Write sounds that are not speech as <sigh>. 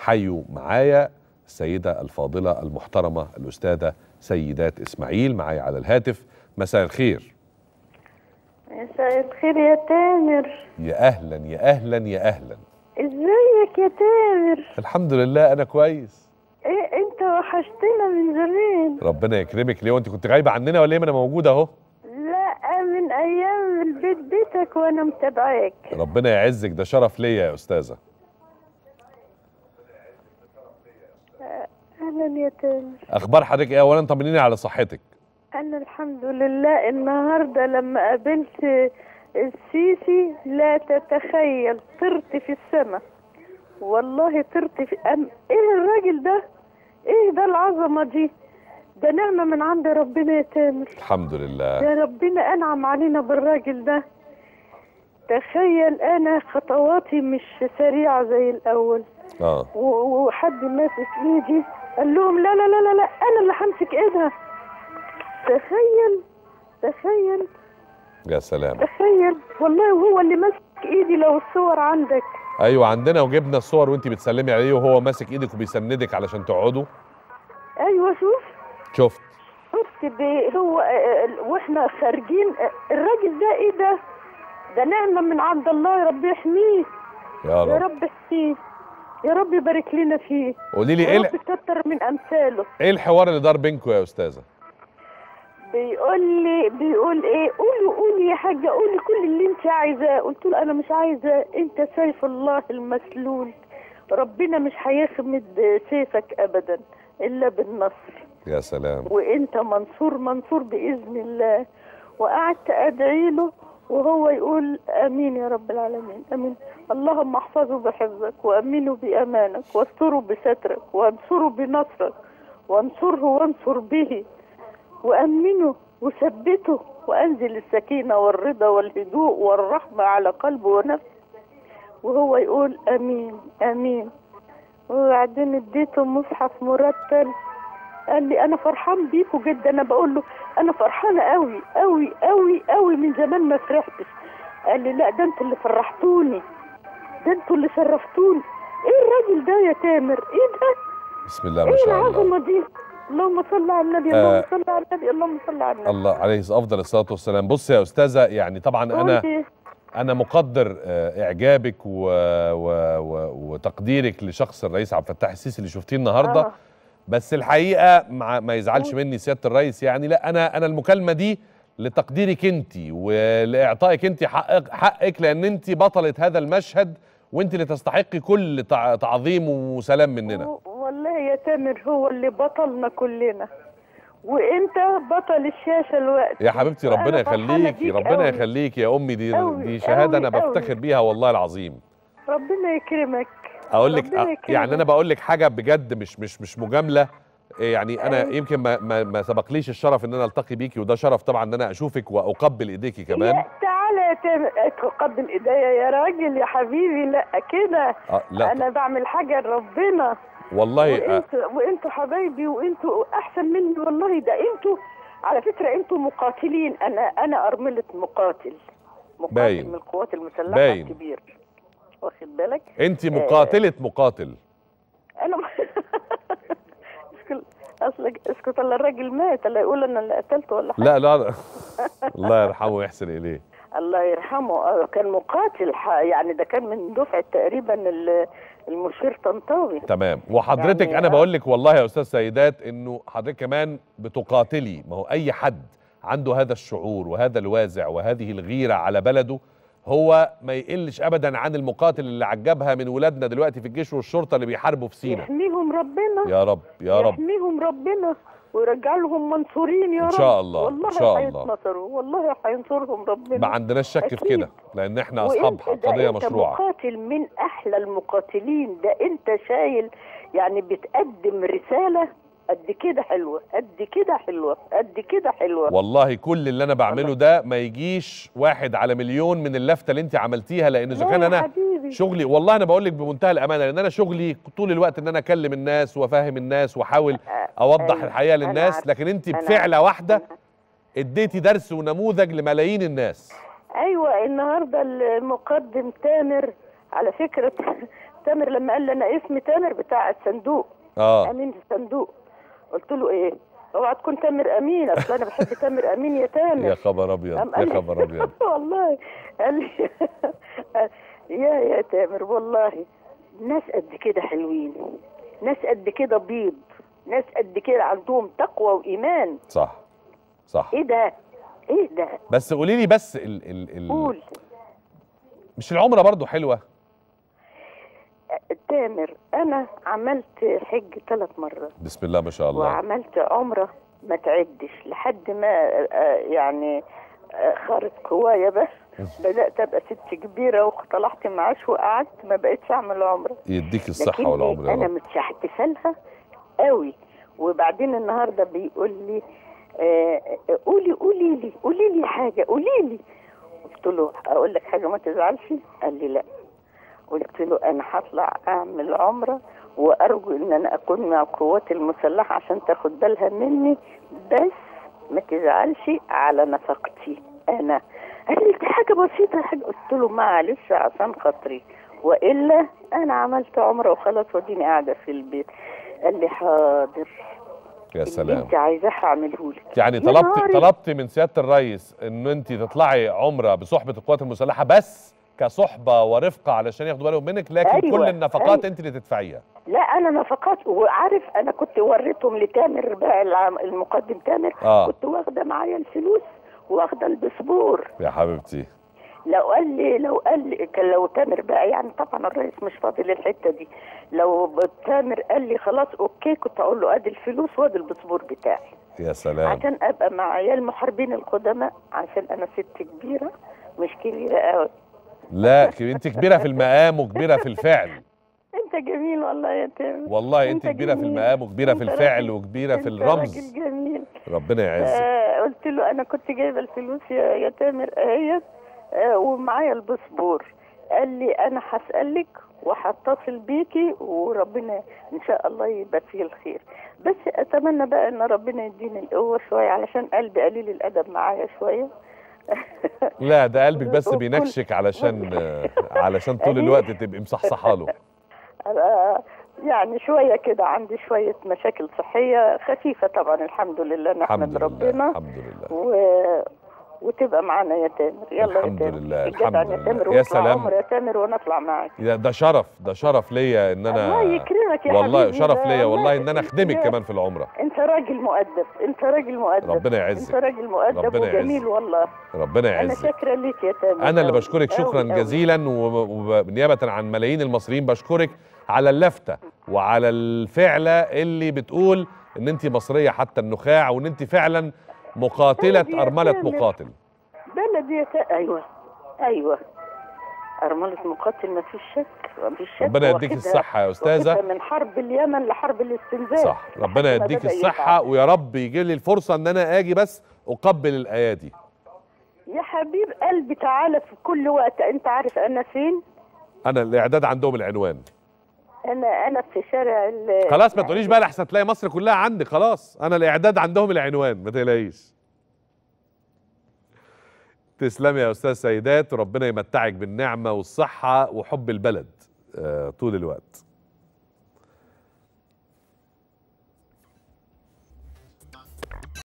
حيوا معايا السيدة الفاضلة المحترمة الأستاذة سيدات إسماعيل معايا على الهاتف. مساء الخير. مساء الخير يا تامر. يا أهلا يا أهلا يا أهلا. إزيك يا تامر؟ الحمد لله أنا كويس. إيه أنت وحشتنا من زمان. ربنا يكرمك. ليه؟ وأنت كنت غايبة عننا ولا إيه؟ ما أنا موجود أهو. لا من أيام البيت بيتك وأنا متابعاك. ربنا يعزك. ده شرف ليا يا أستاذة. أهلا يا تامر أخبار حضرتك إيه؟ اولا طمنيني على صحتك. أنا الحمد لله النهارده لما قابلت السيسي لا تتخيل طرت في السماء والله طرت في أم إيه الراجل ده؟ إيه ده العظمة دي؟ ده نعمة من عند ربنا يا تامر. الحمد لله. يا ربنا أنعم علينا بالراجل ده. تخيل أنا خطواتي مش سريعة زي الأول. آه. وحد ماسك إيدي قال لهم لا لا لا لا لا أنا اللي همسك إيدها. تخيل تخيل. يا سلام. تخيل والله وهو اللي ماسك إيدي لو الصور عندك. أيوه عندنا وجبنا الصور وانت بتسلمي عليه وهو ماسك إيدك وبيسندك علشان تقعدوا. أيوه شوف. شفت. شفت هو آه، آه، وإحنا خارجين آه، الراجل ده إيه ده؟ ده نعمة من عند الله يا رب يحميه. يا يا رب رب يحميه. يا رب يبارك لنا فيه. قولي لي إيه رب من أمثاله. إيه الحوار اللي دار بينكم يا أستاذة؟ بيقول لي بيقول إيه قولي قولي يا حاجة قولي كل اللي أنت عايزاه. قلت له أنا مش عايزة أنت سيف الله المسلول. ربنا مش هيخمد سيفك ابدا إلا بالنصر. يا سلام. وأنت منصور منصور بإذن الله. وقعدت أدعي له وهو يقول آمين يا رب العالمين آمين. اللهم احفظه بحفظك وأمنه بأمانك واستره بسترك وانصره بنصرك وانصره وانصر به وأمنه وثبته وأنزل السكينة والرضا والهدوء والرحمة على قلبه ونفسه. وهو يقول آمين آمين. وبعدين اديته مصحف مرتل قال لي أنا فرحان بيكوا جدا أنا بقول له أنا فرحانة قوي. قوي قوي قوي من زمان ما فرحتش. قال لي لا ده أنتوا اللي فرحتوني. ده أنتوا اللي شرفتوني. إيه الراجل ده يا تامر؟ إيه ده؟ بسم الله ما إيه شاء الله. العظمه دي؟ اللهم صل على النبي آه. اللهم صل على النبي اللهم صل على النبي. الله عليه أفضل الصلاة والسلام. بص يا أستاذة يعني طبعا أنا. أنا مقدر آه، إعجابك و... و... و... وتقديرك لشخص الرئيس عبد الفتاح السيسي اللي شفتيه النهارده. آه. بس الحقيقة مع ما يزعلش. مني سيادة الرئيس يعني لا أنا أنا المكالمة دي لتقديرك انت ولإعطائك انت حقك حقك لأن انت بطلة هذا المشهد وانت اللي تستحقي كل تع- تعظيم وسلام مننا. والله يا تامر هو اللي بطلنا كلنا. وإنت بطل الشاشة الوقت. يا حبيبتي ربنا يخليكي ربنا. يخليكي يا أمي. دي أوي، دي شهادة أنا أوي، أوي. بفتخر بيها والله العظيم. ربنا يكرمك. أقول لك. يعني أنا بقول لك حاجة بجد مش مش مش مجاملة. يعني أنا أيوة. يمكن ما ما, ما سبقليش الشرف إن أنا ألتقي بيكي وده شرف طبعا إن أنا أشوفك وأقبل ايديكي كمان. تعالى تقدم ايديا يا راجل يا حبيبي لا كده. آه لا. أنا بعمل حاجة لربنا. والله آه. وانتوا وانتوا حبايبي وأنتوا أحسن مني والله. ده أنتوا على فكرة أنتوا مقاتلين. أنا أنا أرملة مقاتل. مقاتل باين. من القوات المسلحة باين. الكبير. واخد بالك؟ انت مقاتلة مقاتل. أنا <laughs> م... اسكت اصلك اسكت الا الراجل مات الا يقول أنا اللي قتلته ولا حاجة. لا لا لا. <laughs> الله يرحمه ويحسن إليه. الله يرحمه. آه، كان مقاتل يعني ده كان من دفعة تقريبا ال- المشير طنطاوي. تمام. وحضرتك يعني أنا آه. بقول لك والله يا أستاذ سيدات إنه حضرتك كمان بتقاتلي. ما هو أي حد عنده هذا الشعور وهذا الوازع وهذه الغيرة على بلده هو ما يقلش ابدا عن المقاتل اللي عجبها من ولادنا دلوقتي في الجيش والشرطة اللي بيحاربوا في سينا. يحميهم ربنا. يا رب يا رب. يحميهم ربنا ويرجع لهم منصورين يا رب. شاء الله، والله شاء الله. هيتنصروا والله هينصرهم ربنا. ما عندناش شك في. كده لأن إحنا أصحاب قضية أنت مشروعة. مقاتل من أحلى المقاتلين. ده أنت شايل يعني بتقدم رسالة قد كده حلوة قد كده حلوة قد كده حلوة. والله كل اللي أنا بعمله ده ما يجيش واحد على مليون من اللفتة اللي أنت عملتيها لأن إذا لا كان أنا حبيبي. شغلي والله أنا بقول لك بمنتهى الأمانة لأن أنا شغلي طول الوقت إن أنا أكلم الناس وأفهم الناس وأحاول أوضح أيوة، الحقيقة للناس لكن أنت بفعلة واحدة اديتي درس ونموذج لملايين الناس. أيوه النهارده المقدم تامر على فكرة <laughs> تامر لما قال لي أنا اسمي تامر بتاع الصندوق آه. أمين الصندوق. قلت له إيه؟ اوعى تكون تامر أمين. أصل أنا بحب تامر أمين يا تامر. يا خبر أبيض يا خبر أبيض. <laughs> والله. قال لي <laughs> يا يا تامر والله. ناس قد كده حلوين. ناس قد كده بيض. ناس قد كده عندهم تقوى وإيمان. صح صح. إيه ده؟ إيه ده؟ بس قولي لي بس ال ال ال قول. مش العمرة برضو حلوة؟ تامر أنا عملت حج ثلاث مرات. بسم الله ما شاء الله. وعملت عمرة ما تعدش لحد ما آه، يعني آه، خارج قوايا بس. بدأت أبقى ست كبيرة وطلعت معاش وقعدت ما بقتش أعمل عمرة. يديك الصحة والعمر يا أنا رب. لها قوي. وبعدين النهارده بيقول لي آه، قولي قولي لي قولي لي حاجة قولي لي. قلت له أقول لك حاجة ما تزعلش؟ قال لي لا. قلت له أنا هطلع أعمل عمرة وأرجو إن أنا أكون مع القوات المسلحة عشان تاخد بالها مني بس ما تزعلش على نفقتي. أنا قال لي دي حاجة بسيطة حاجة قلت له معلش عشان خاطري. وإلا أنا عملت عمرة وخلاص وديني قاعدة في البيت. قال لي حاضر. يا سلام. انت عايزاه هعمله لك. يعني طلبت. طلبت من سيادة الرئيس ان انت تطلعي عمرة بصحبة القوات المسلحة بس؟ كصحبة ورفقة علشان ياخدوا بالهم منك لكن أيوة، كل النفقات أيوة. أنت اللي تدفعيها. لا أنا نفقات وعارف أنا كنت وريتهم لتامر بقى المقدم تامر آه. كنت واخدة معايا الفلوس واخدة البسبور يا حبيبتي. لو قال لي لو قال لي كان لو تامر بقى يعني طبعا الرئيس مش فاضي للحتة دي. لو تامر قال لي خلاص okay كنت أقول له أدي الفلوس وأدي البسبور بتاعي. يا سلام. عشان أبقى مع عيال المحاربين القدماء عشان أنا ست كبيرة مش كبيرة قوي لا انت كبيرة في المقام وكبيرة في الفعل. انت جميل والله يا تامر والله انت أنت كبيرة في جميل. المقام وكبيرة في الفعل وكبيرة في الرمز. راجل جميل. ربنا يعزك. آه قلت له أنا كنت جايبة الفلوس يا, يا تامر اهي آه ومعايا الباسبور. قال لي أنا هسألك وهتصل بيكي وربنا إن شاء الله يبقى فيه الخير. بس أتمنى بقى إن ربنا يديني القوة شوية علشان قلبي قليل الأدب معايا شوية. <laughs> لا ده قلبك بس بينكشك علشان <laughs> علشان طول الوقت تبقي مصحصحة له. يعني شوية كده عندي شوية مشاكل صحية خفيفة طبعا الحمد لله نحمد ربنا. الحمد لله. و... وتبقى معانا يا تامر يلا الحمد يا تامر لله، الحمد يا لله. تامر يا سلام. عمر يا تامر ونطلع معاك يا ده شرف ده شرف ليا إن أنا الله يكرمك يا والله شرف ده ليا الله والله إن أنا. أخدمك كمان في العمرة أنت راجل مؤدب أنت راجل مؤدب ربنا أنت يعزك راجل مؤدب ربنا وجميل. والله ربنا أنا يعزك شاكرة ليك يا تامر أنا اللي بشكرك شكرا أوي. جزيلا و- وبنيابة عن ملايين المصريين بشكرك على اللفتة وعلى الفعلة اللي بتقول إن انت مصرية حتى النخاع وإن انت فعلا أرملة تامر. مقاتل بلدي. أيوه أيوه أرملة مقاتل ما فيش شك ما فيش شك ربنا يديك الصحة يا واخدها من حرب اليمن لحرب الاستنزاف صح ربنا يديك يتعب. ويا رب يجي لي الفرصة إن أنا آجي بس أقبل الايادي يا حبيب قلبي تعالى في كل وقت أنت عارف أنا فين أنا الإعداد عندهم العنوان أنا أنا في شارع خلاص ما تقوليش بقى لحسن تلاقي مصر كلها عندك خلاص. أنا الإعداد عندهم العنوان ما تقلقيش. تسلمي يا أستاذ سيدات وربنا يمتعك بالنعمة والصحة وحب البلد آه، طول الوقت.